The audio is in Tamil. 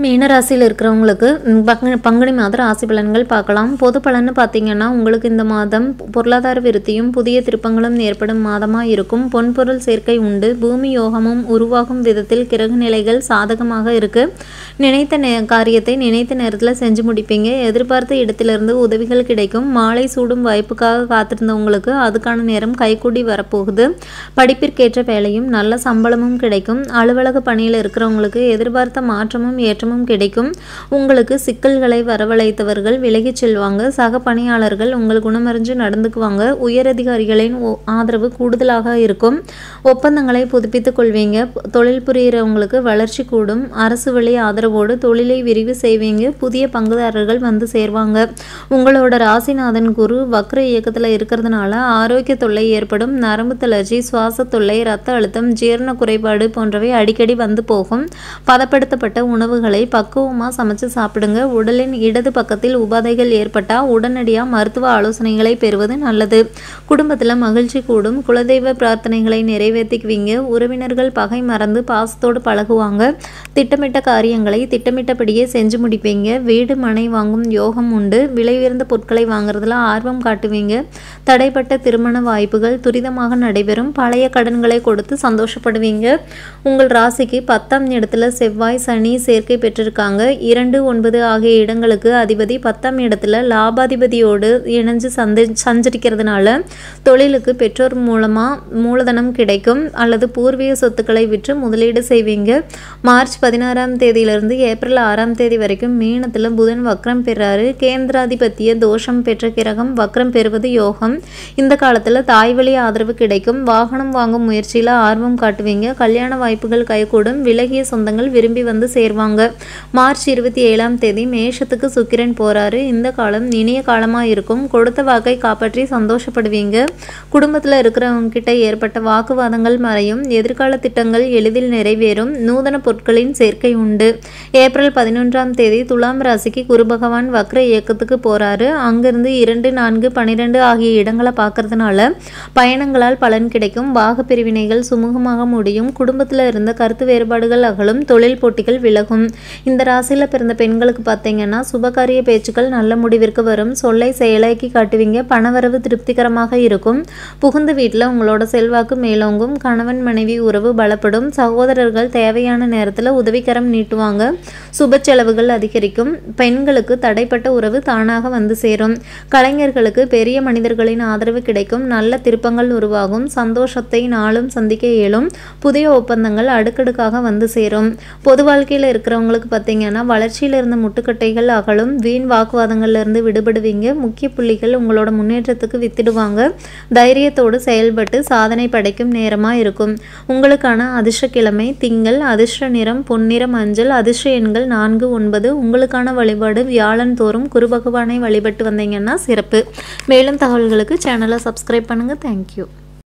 மீனராசியில் இருக்கிறவங்களுக்கு பங்கு பங்குனி மாத ராசி பலன்கள் பார்க்கலாம். பொது பலன்னு பார்த்தீங்கன்னா உங்களுக்கு இந்த மாதம் பொருளாதார விருத்தியும் புதிய திருப்பங்களும் ஏற்படும் மாதமாக இருக்கும். பொன்பொருள் சேர்க்கை உண்டு. பூமி யோகமும் உருவாகும் விதத்தில் கிரக நிலைகள் சாதகமாக இருக்கு. நினைத்த நே காரியத்தை நினைத்த நேரத்தில் செஞ்சு முடிப்பீங்க. எதிர்பார்த்த இடத்திலிருந்து உதவிகள் கிடைக்கும். மாலை சூடும் வாய்ப்புக்காக காத்திருந்தவங்களுக்கு அதுக்கான நேரம் கைகூடி வரப்போகுது. படிப்பிற்கேற்ற வேலையும் நல்ல சம்பளமும் கிடைக்கும். அலுவலக பணியில் இருக்கிறவங்களுக்கு எதிர்பார்த்த மாற்றமும் ஏற்றமும் கிடைக்கும். உங்களுக்கு சிக்கல்களை வரவழைத்தவர்கள் விலகிச் செல்வாங்க. சக பணியாளர்கள் உங்கள் குணமறிஞ்சு நடந்துக்குவாங்க. உயரதிகாரிகளின் ஆதரவு கூடுதலாக இருக்கும். ஒப்பந்தங்களை புதுப்பித்துக் கொள்வீங்க. தொழில் புரிகிறவங்களுக்கு வளர்ச்சி கூடும். அரசு வழி ஆதரவோடு தொழிலை விரிவு செய்வீங்க. புதிய பங்குதாரர்கள் வந்து சேர்வாங்க. உங்களோட ராசிநாதன் குரு வக்ர இயக்கத்தில் இருக்கிறதுனால ஆரோக்கிய தொல்லை ஏற்படும். நரம்பு தளர்ச்சி சுவாச தொல்லை ரத்த அழுத்தம் ஜீரண குறைபாடு போன்றவை அடிக்கடி வந்து போகும். பதப்படுத்தப்பட்ட உணவுகளை பக்குவமாக சமைச்சு சாப்பிடுங்க. உடலின் இடது பக்கத்தில் உபாதைகள் ஏற்பட்டால் உடனடியாக மருத்துவ ஆலோசனைகளை பெறுவது நல்லது. குடும்பத்தில் மகிழ்ச்சி கூடும். குலதெய்வ பிரார்த்தனைகளை நிறைவேற்றிக்குவீங்க. உறவினர்கள் பகை மறந்து பாசத்தோடு பழகுவாங்க. திட்டமிட்ட காரியங்களை திட்டமிட்டபடியே செஞ்சு முடிப்பீங்க. வீடு மனை வாங்கும் யோகம் உண்டு. விலை உயர்ந்த பொருட்களை வாங்குறதுல ஆர்வம் காட்டுவீங்க. தடைப்பட்ட திருமண வாய்ப்புகள் துரிதமாக நடைபெறும். பழைய கடன்களை கொடுத்து சந்தோஷப்படுவீங்க. உங்கள் ராசிக்கு பத்தாம் இடத்துல செவ்வாய் சனி சேர்க்கை பெற்றிருக்காங்க. இரண்டு ஒன்பது ஆகிய இடங்களுக்கு அதிபதி பத்தாம் இடத்துல லாபாதிபதியோடு இணைஞ்சு சந்தி சஞ்சரிக்கிறதுனால தொழிலுக்கு பெற்றோர் மூலமாக மூலதனம் கிடைக்கும். அல்லது பூர்வீக சொத்துக்களை விற்று முதலீடு செய்வீங்க. மார்ச் பதினாறாம் தேதியிலிருந்து ஏப்ரல் ஆறாம் தேதி வரைக்கும் மீனத்தில் புதன் வக்ரம் பெறாரு. கேந்திராதிபத்திய தோஷம் பெற்ற கிரகம் வக்ரம் பெறுவது யோகம். இந்த காலத்தில் தாய்வழி ஆதரவு கிடைக்கும். வாகனம் வாங்கும் முயற்சியில் ஆர்வம் காட்டுவீங்க. கல்யாண வாய்ப்புகள் கைகூடும். விலகிய சொந்தங்கள் விரும்பி வந்து சேர்வாங்க. மார்ச் இருபத்தி ஏழாம் தேதி மேஷத்துக்கு சுக்கிரன் போறாரு. இந்த காலம் இனிய காலமாக இருக்கும் கொடுத்த வாக்கை காப்பாற்றி சந்தோஷப்படுவீங்க. குடும்பத்தில் இருக்கிறவங்க கிட்ட ஏற்பட்ட வாக்குவாதங்கள் மறையும். எதிர்கால திட்டங்கள் எளிதில் நிறைவேறும். நூதன பொருட்களின் சேர்க்கை உண்டு. ஏப்ரல் பதினொன்றாம் தேதி துலாம் ராசிக்கு குரு பகவான் வக்ர இயக்கத்துக்கு போறாரு. அங்கிருந்து இரண்டு நான்கு பன்னிரெண்டு ஆகிய இடங்களை பார்க்கறதுனால பயணங்களால் பலன் கிடைக்கும். பாக பிரிவினைகள் சுமூகமாக முடியும். குடும்பத்தில் இருந்த கருத்து வேறுபாடுகள் அகலும். தொழில் போட்டிகள் விலகும். இந்த ராசியில் பிறந்த பெண்களுக்கு பார்த்தீங்கன்னா சுபகாரிய பேச்சுக்கள் நல்ல முடிவிற்கு வரும். சொல்லை செயலாக்கி காட்டுவீங்க. பணவரவு திருப்திகரமாக இருக்கும். புகுந்த வீட்டில் உங்களோட செல்வாக்கு மேலோங்கும். கணவன் மனைவி உறவு பலப்படும். சகோதரர்கள் தேவையான நேரத்தில் உதவிக்கரம் நீட்டுவாங்க. சுப செலவுகள் அதிகரிக்கும். பெண்களுக்கு தடைப்பட்ட உறவு தானாக வந்து சேரும். கலைஞர்களுக்கு பெரிய மனிதர்களின் ஆதரவு கிடைக்கும். நல்ல திருப்பங்கள் உருவாகும். சந்தோஷத்தை நாளும் சந்திக்க இயலும். புதிய ஒப்பந்தங்கள் அடுக்கடுக்காக வந்து சேரும். பொது வாழ்க்கையில் இருக்கிறவங்க இருக்கிறவங்களுக்கு பார்த்தீங்கன்னா வளர்ச்சியில் இருந்த முட்டுக்கட்டைகள் அகலும் வீண் வாக்குவாதங்கள்ல இருந்து விடுபடுவீங்க. முக்கிய புள்ளிகள் உங்களோட முன்னேற்றத்துக்கு வித்திடுவாங்க. தைரியத்தோடு செயல்பட்டு சாதனை படைக்கும் நேரமாக இருக்கும். உங்களுக்கான அதிர்ஷ்ட கிழமை திங்கள் அதிர்ஷ்ட நிறம் பொன்னிற மஞ்சள் அதிர்ஷ்ட எண்கள் நான்கு ஒன்பது. உங்களுக்கான வழிபாடு வியாழன் தோறும் குரு பகவானை வழிபட்டு வந்தீங்கன்னா சிறப்பு. மேலும் தகவல்களுக்கு சேனலை சப்ஸ்கிரைப் பண்ணுங்கள் தேங்க்யூ